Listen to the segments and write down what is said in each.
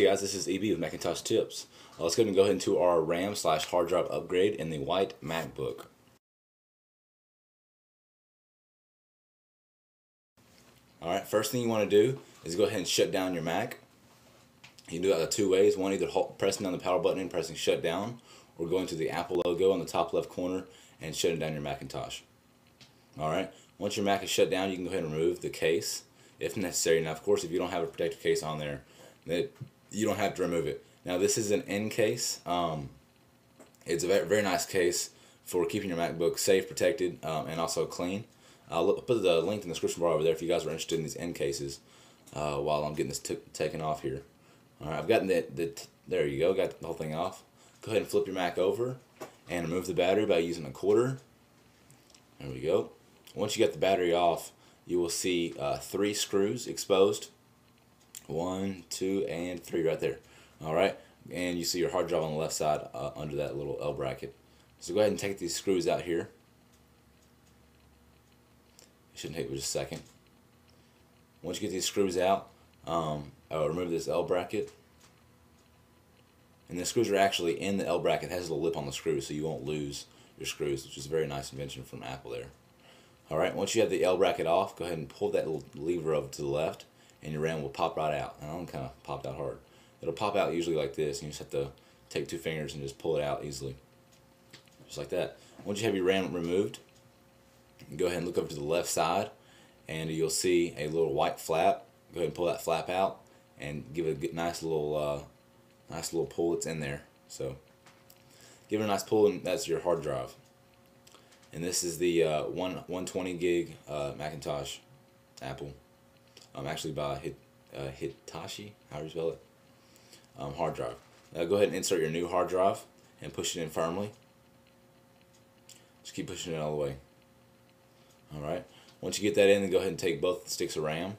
Hey guys, this is EB with Macintosh Tips. Uh, let's go ahead and go ahead into our RAM slash hard drive upgrade in the white MacBook. Alright, first thing you want to do is go ahead and shut down your Mac. You can do that two ways. One, either pressing down the power button and pressing shut down, or going to the Apple logo on the top left corner and shutting down your Macintosh. Alright, once your Mac is shut down, you can go ahead and remove the case if necessary. Now, of course, if you don't have a protective case on there, that you don't have to remove it. Now this is an Incase. Um, it's a very, nice case for keeping your MacBook safe, protected, um, and also clean. I'll put the link in the description bar over there if you guys are interested in these Incase cases uh, while I'm getting this taken off here. Alright, I've gotten the, the there you go, got the whole thing off. Go ahead and flip your Mac over and remove the battery by using a quarter. There we go. Once you get the battery off, you will see uh, three screws exposed one, two, and three right there. All right, and you see your hard drive on the left side uh, under that little L bracket. So go ahead and take these screws out here. It shouldn't take just a second. Once you get these screws out, um, I'll remove this L bracket. And the screws are actually in the L bracket. It has a little lip on the screw so you won't lose your screws, which is a very nice invention from Apple there. Alright, once you have the L bracket off, go ahead and pull that little lever over to the left and your RAM will pop right out. And that one kind of popped out hard. It'll pop out usually like this, and you just have to take two fingers and just pull it out easily. Just like that. Once you have your RAM removed, go ahead and look over to the left side, and you'll see a little white flap. Go ahead and pull that flap out, and give it a nice little, uh, nice little pull. It's in there. So give it a nice pull, and that's your hard drive. And this is the uh, one 120 gig uh, Macintosh Apple um, actually by Hit, uh, Hitachi, how do you spell it? Um, hard drive. Now go ahead and insert your new hard drive and push it in firmly. Just keep pushing it all the way. Alright, once you get that in, then go ahead and take both sticks of RAM.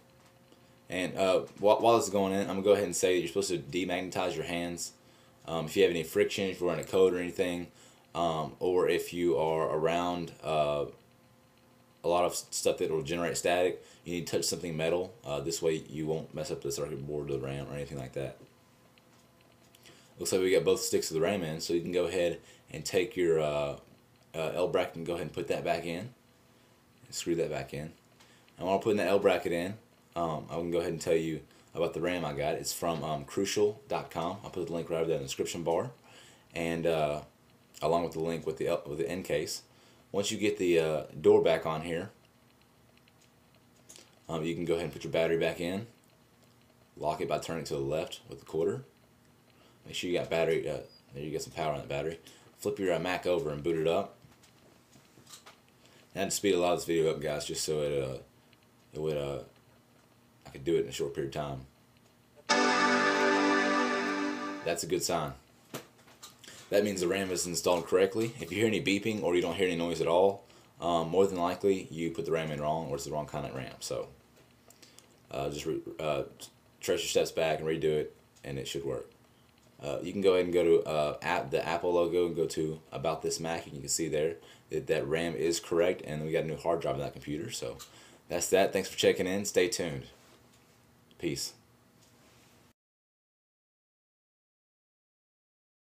And uh, while, while this is going in, I'm going to go ahead and say that you're supposed to demagnetize your hands. Um, if you have any friction, if you're running a code or anything, um, or if you are around uh, a lot of stuff that will generate static, you need to touch something metal. Uh, this way you won't mess up the circuit board or the RAM or anything like that. Looks like we got both sticks of the RAM in, so you can go ahead and take your uh, uh, L bracket and go ahead and put that back in. Screw that back in. And while I'm putting that L bracket in, um, I can go ahead and tell you about the RAM I got. It's from um, Crucial.com. I'll put the link right over there in the description bar. And uh, along with the link with the, with the Incase. Once you get the uh, door back on here, um, you can go ahead and put your battery back in. Lock it by turning to the left with the quarter. Make sure you got battery, uh, there you get some power on the battery. Flip your uh, Mac over and boot it up. I had to speed a lot of this video up, guys, just so it, uh, it would, uh, I could do it in a short period of time. That's a good sign that means the RAM is installed correctly. If you hear any beeping or you don't hear any noise at all, um, more than likely you put the RAM in wrong or it's the wrong kind of RAM. So uh, just uh, trace your steps back and redo it and it should work. Uh, you can go ahead and go to uh, app, the Apple logo and go to About This Mac and you can see there that that RAM is correct and we got a new hard drive in that computer. So that's that. Thanks for checking in. Stay tuned. Peace.